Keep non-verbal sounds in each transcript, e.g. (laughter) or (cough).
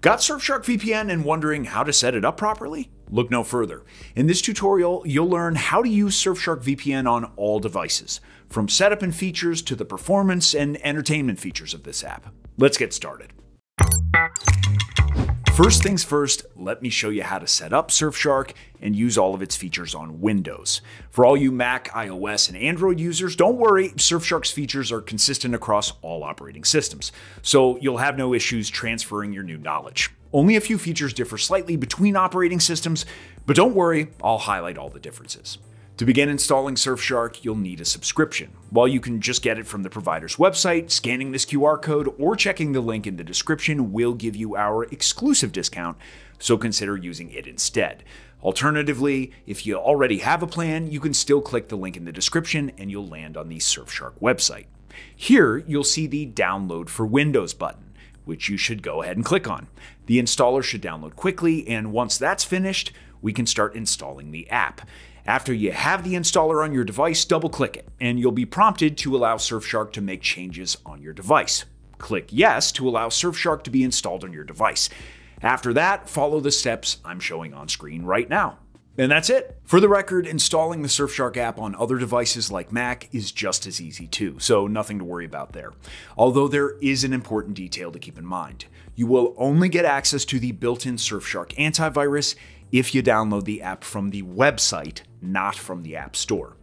Got Surfshark VPN and wondering how to set it up properly? Look no further. In this tutorial, you'll learn how to use Surfshark VPN on all devices, from setup and features to the performance and entertainment features of this app. Let's get started. First things first, let me show you how to set up Surfshark and use all of its features on Windows. For all you Mac, iOS, and Android users, don't worry, Surfshark's features are consistent across all operating systems, so you'll have no issues transferring your new knowledge. Only a few features differ slightly between operating systems, but don't worry, I'll highlight all the differences. To begin installing Surfshark, you'll need a subscription. While you can just get it from the provider's website, scanning this QR code, or checking the link in the description will give you our exclusive discount, so consider using it instead. Alternatively, if you already have a plan, you can still click the link in the description and you'll land on the Surfshark website. Here, you'll see the Download for Windows button, which you should go ahead and click on. The installer should download quickly, and once that's finished, we can start installing the app. After you have the installer on your device, double click it, and you'll be prompted to allow Surfshark to make changes on your device. Click Yes to allow Surfshark to be installed on your device. After that, follow the steps I'm showing on screen right now. And that's it. For the record, installing the Surfshark app on other devices like Mac is just as easy too, so nothing to worry about there. Although there is an important detail to keep in mind. You will only get access to the built-in Surfshark antivirus if you download the app from the website, not from the App Store.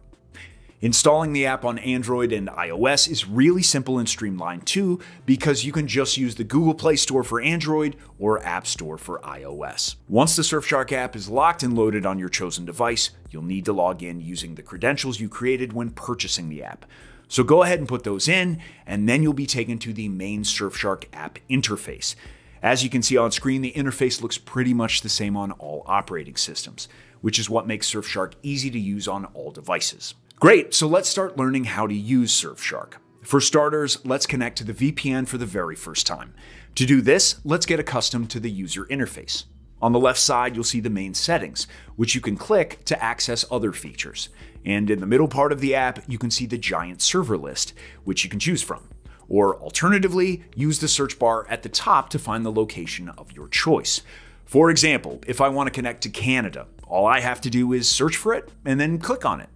Installing the app on Android and iOS is really simple and streamlined too, because you can just use the Google Play Store for Android or App Store for iOS. Once the Surfshark app is locked and loaded on your chosen device, you'll need to log in using the credentials you created when purchasing the app. So go ahead and put those in, and then you'll be taken to the main Surfshark app interface. As you can see on screen, the interface looks pretty much the same on all operating systems, which is what makes Surfshark easy to use on all devices. Great, so let's start learning how to use Surfshark. For starters, let's connect to the VPN for the very first time. To do this, let's get accustomed to the user interface. On the left side, you'll see the main settings, which you can click to access other features. And in the middle part of the app, you can see the giant server list, which you can choose from. Or alternatively, use the search bar at the top to find the location of your choice. For example, if I want to connect to Canada, all I have to do is search for it and then click on it.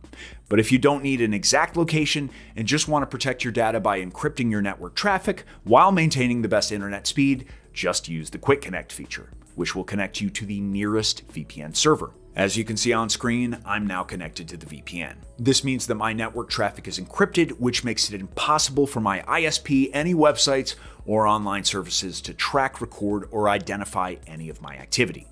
But if you don't need an exact location and just want to protect your data by encrypting your network traffic while maintaining the best internet speed, just use the Quick Connect feature, which will connect you to the nearest VPN server. As you can see on screen, I'm now connected to the VPN. This means that my network traffic is encrypted, which makes it impossible for my ISP, any websites, or online services to track, record, or identify any of my activity.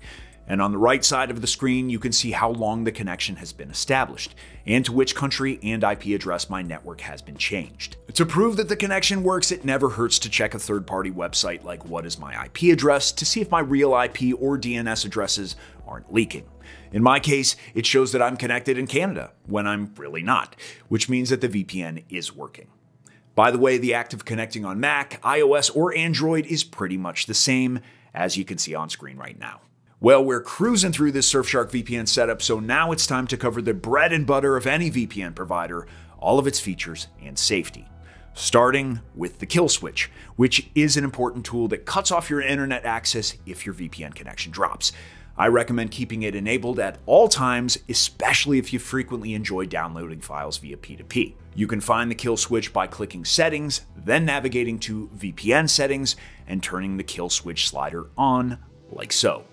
And on the right side of the screen, you can see how long the connection has been established, and to which country and IP address my network has been changed. To prove that the connection works, it never hurts to check a third party website like what is my IP address to see if my real IP or DNS addresses aren't leaking. In my case, it shows that I'm connected in Canada when I'm really not, which means that the VPN is working. By the way, the act of connecting on Mac, iOS, or Android is pretty much the same, as you can see on screen right now. Well, we're cruising through this Surfshark VPN setup, so now it's time to cover the bread and butter of any VPN provider, all of its features and safety. Starting with the kill switch, which is an important tool that cuts off your internet access if your VPN connection drops. I recommend keeping it enabled at all times, especially if you frequently enjoy downloading files via P2P. You can find the kill switch by clicking Settings, then navigating to VPN Settings and turning the kill switch slider on, like so.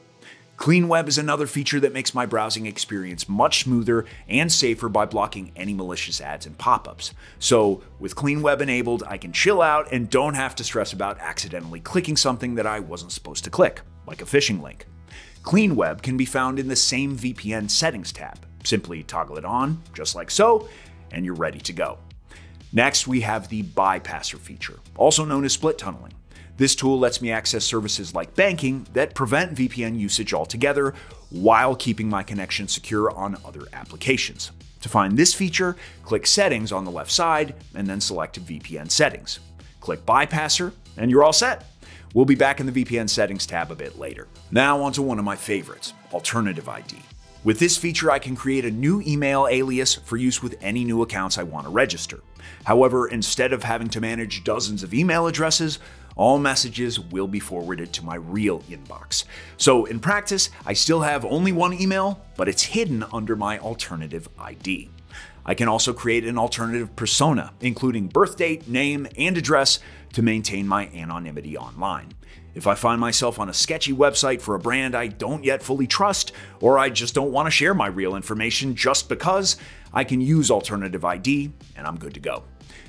Clean Web is another feature that makes my browsing experience much smoother and safer by blocking any malicious ads and pop-ups. So, with Clean Web enabled, I can chill out and don't have to stress about accidentally clicking something that I wasn't supposed to click, like a phishing link. Clean Web can be found in the same VPN settings tab. Simply toggle it on, just like so, and you're ready to go. Next, we have the bypasser feature, also known as split tunneling. This tool lets me access services like banking that prevent VPN usage altogether while keeping my connection secure on other applications. To find this feature, click Settings on the left side and then select VPN Settings. Click Bypasser, and you're all set. We'll be back in the VPN settings tab a bit later. Now onto one of my favorites, Alternative ID. With this feature, I can create a new email alias for use with any new accounts I want to register. However, instead of having to manage dozens of email addresses, all messages will be forwarded to my real inbox. So in practice, I still have only one email, but it's hidden under my alternative ID. I can also create an alternative persona, including birth date, name, and address to maintain my anonymity online. If I find myself on a sketchy website for a brand I don't yet fully trust, or I just don't want to share my real information just because, I can use Alternative ID and I'm good to go.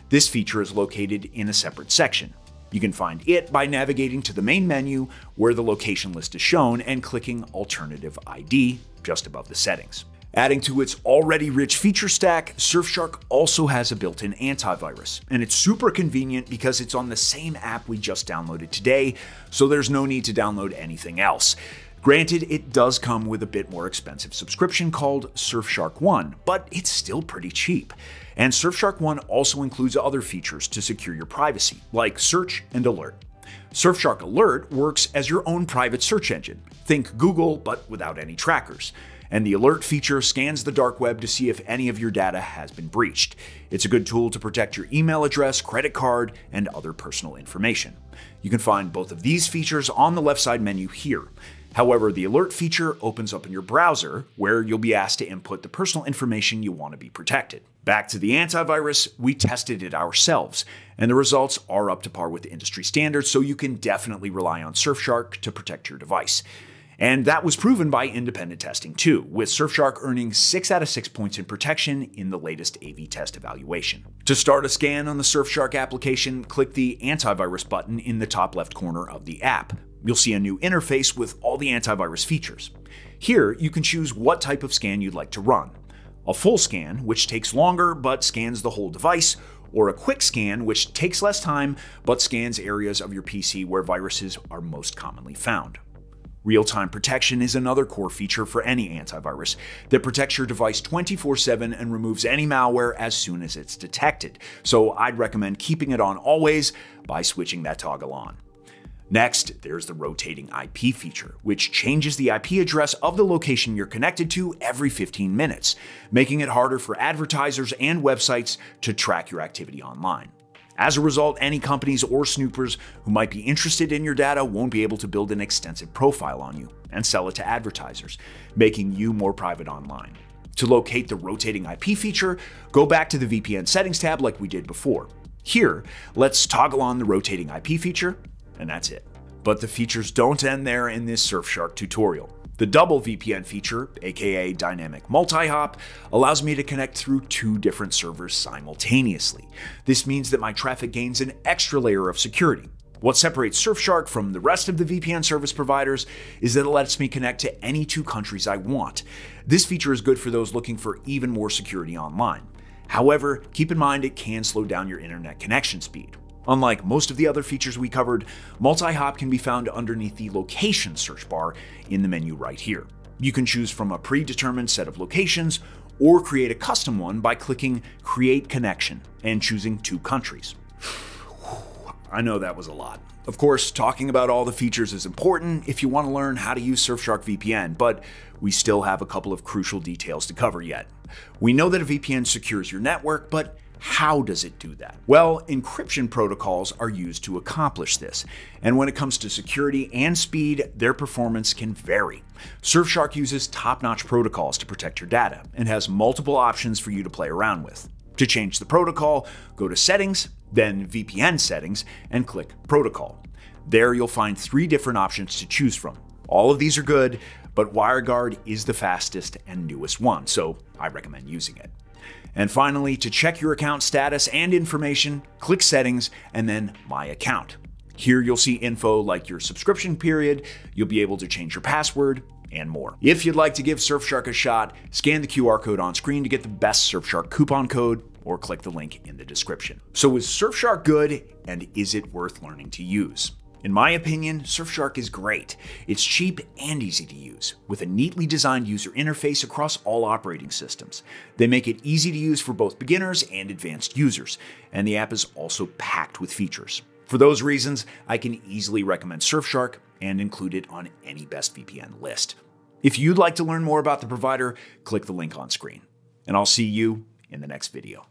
This feature is located in a separate section. You can find it by navigating to the main menu where the location list is shown and clicking Alternative ID just above the settings. Adding to its already rich feature stack, Surfshark also has a built-in antivirus, and it's super convenient because it's on the same app we just downloaded today, so there's no need to download anything else. Granted, it does come with a bit more expensive subscription called Surfshark One, but it's still pretty cheap. And Surfshark One also includes other features to secure your privacy, like search and alert. Surfshark Alert works as your own private search engine. Think Google, but without any trackers and the alert feature scans the dark web to see if any of your data has been breached. It's a good tool to protect your email address, credit card, and other personal information. You can find both of these features on the left side menu here. However, the alert feature opens up in your browser, where you'll be asked to input the personal information you want to be protected. Back to the antivirus, we tested it ourselves, and the results are up to par with industry standards, so you can definitely rely on Surfshark to protect your device. And that was proven by independent testing too, with Surfshark earning 6 out of 6 points in protection in the latest AV test evaluation. To start a scan on the Surfshark application, click the antivirus button in the top left corner of the app. You'll see a new interface with all the antivirus features. Here, you can choose what type of scan you'd like to run. A full scan, which takes longer but scans the whole device, or a quick scan, which takes less time but scans areas of your PC where viruses are most commonly found. Real time protection is another core feature for any antivirus that protects your device 24 7 and removes any malware as soon as it's detected. So I'd recommend keeping it on always by switching that toggle on. Next, there's the rotating IP feature, which changes the IP address of the location you're connected to every 15 minutes, making it harder for advertisers and websites to track your activity online. As a result, any companies or snoopers who might be interested in your data won't be able to build an extensive profile on you and sell it to advertisers, making you more private online. To locate the rotating IP feature, go back to the VPN settings tab like we did before. Here, let's toggle on the rotating IP feature, and that's it. But the features don't end there in this Surfshark tutorial. The double VPN feature, aka dynamic multi-hop, allows me to connect through two different servers simultaneously. This means that my traffic gains an extra layer of security. What separates Surfshark from the rest of the VPN service providers is that it lets me connect to any two countries I want. This feature is good for those looking for even more security online. However, keep in mind it can slow down your internet connection speed. Unlike most of the other features we covered, multi-hop can be found underneath the location search bar in the menu right here. You can choose from a predetermined set of locations or create a custom one by clicking Create Connection and choosing two countries. (sighs) I know that was a lot. Of course, talking about all the features is important if you want to learn how to use Surfshark VPN, but we still have a couple of crucial details to cover yet. We know that a VPN secures your network, but how does it do that? Well, encryption protocols are used to accomplish this, and when it comes to security and speed, their performance can vary. Surfshark uses top notch protocols to protect your data and has multiple options for you to play around with. To change the protocol, go to Settings, then VPN Settings, and click Protocol. There you'll find three different options to choose from. All of these are good, but WireGuard is the fastest and newest one, so I recommend using it. And finally, to check your account status and information, click Settings and then My Account. Here you'll see info like your subscription period, you'll be able to change your password, and more. If you'd like to give Surfshark a shot, scan the QR code on screen to get the best Surfshark coupon code or click the link in the description. So is Surfshark good and is it worth learning to use? In my opinion, Surfshark is great. It's cheap and easy to use, with a neatly designed user interface across all operating systems. They make it easy to use for both beginners and advanced users, and the app is also packed with features. For those reasons, I can easily recommend Surfshark and include it on any best VPN list. If you'd like to learn more about the provider, click the link on screen. And I'll see you in the next video.